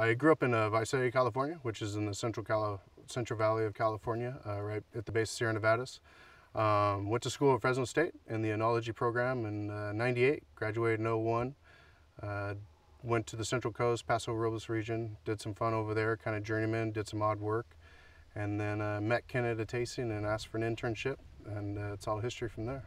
I grew up in uh, Visalia, California, which is in the Central, Cali- Central Valley of California, uh, right at the base of Sierra Nevadas. Um, went to school at Fresno State in the enology program in uh, 98, graduated in 01. Uh, went to the Central Coast, Paso Robles region, did some fun over there, kind of journeyman, did some odd work. And then uh, met Ken at a tasting and asked for an internship, and uh, it's all history from there.